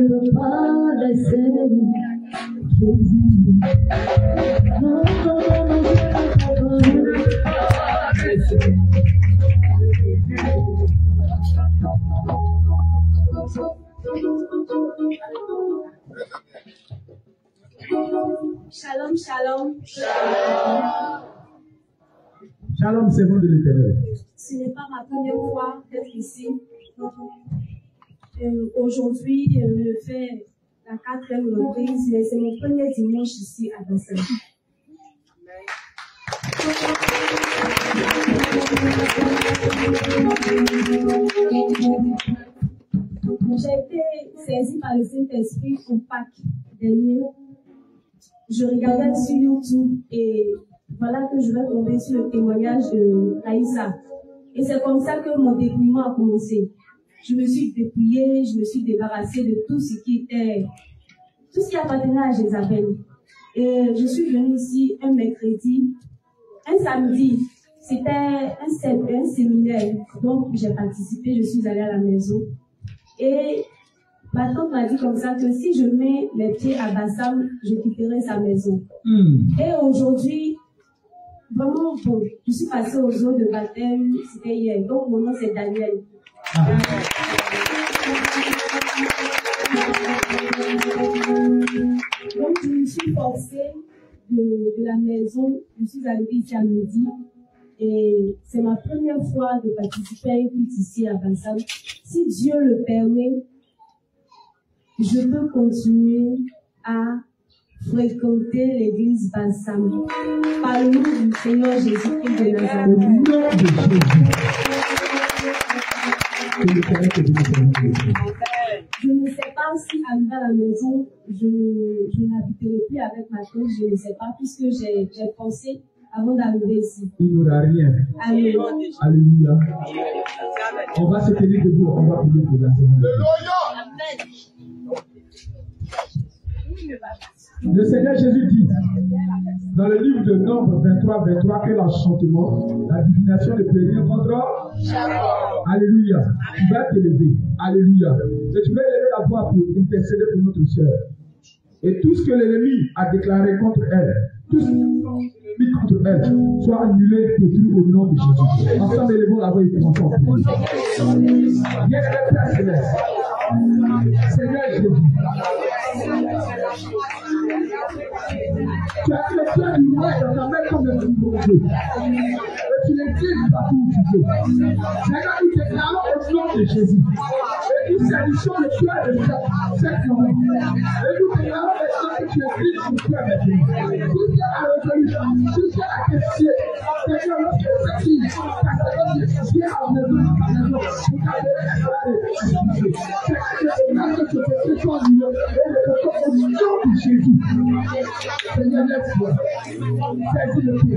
ne peux pas laisser Jésus. Non, non, non, non, je ne peux pas laisser. Shalom, shalom. Shalom, servant de l'éternel. Ce n'est pas ma première fois d'être ici. Euh, Aujourd'hui, euh, je fais la quatrième reprise, mais c'est mon premier dimanche ici à Bruxelles. J'ai été saisie par le Saint-Esprit au Pâques dernier. Je regardais sur YouTube et voilà que je vais tomber sur le témoignage de Raïssa. Et c'est comme ça que mon dépouillement a commencé. Je me suis dépouillée, je me suis débarrassée de tout ce qui était, tout ce qui appartenait à Jézabel. Et je suis venue ici un mercredi, un samedi. C'était un, un séminaire. Donc, j'ai participé, je suis allée à la maison. Et ma tante m'a dit comme ça que si je mets les pieds à Bassam, je quitterai sa maison. Hmm. Et aujourd'hui, vraiment, bon, je suis passée aux eaux de baptême, c'était hier. Donc, mon nom, c'est Daniel. Donc, je me suis forcée de, la maison. Je suis arrivée ici à midi. Et c'est ma première fois de participer à une culte ici à Bassam. Si Dieu le permet, je peux continuer à fréquenter l'église Bassam par le nom du Seigneur Jésus-Christ de Nazareth. De te. Je ne sais pas si arrivé à la maison, je, je n'habiterai plus avec ma tante, je ne sais pas, puisque j'ai j'ai pensé avant d'arriver ici. Il n'y aura rien. Amen. Alléluia. On va se tenir debout, on va prier pour la semaine. Le Seigneur Jésus dit dans le livre de Nombre 23, 23 que l'enchantement, la divination ne peut rien contre. Alléluia. Tu vas t'élever. Alléluia. Et tu vas élever la voix pour intercéder pour notre sœur. Et tout ce que l'ennemi a déclaré contre elle, tout ce mis contre elle, soit annulé et détruit au nom de Jésus. Ensemble, élevons la voix et. Bien aimé Père Céleste, Seigneur Jésus, tu as mis le cœur du roi dans ta main comme Dieu. Et tu les tiens partout où tu veux. Seigneur, nous déclarons au nom de Jésus. Et nous salissons le cœur de cette maman. Et nous déclarons maintenant que tu es Christ sur cœur maintenant. Tout ce qu'elle a résolu, tout ce qu'elle a questionné, Seigneur, lorsque cette fille, ta servante vient en maison, à ta maison, vous avez réclamé. Seigneur, que tu peux te faire du et le corps au nom de Jésus. Seigneur, laisse-moi. Saisis le pied.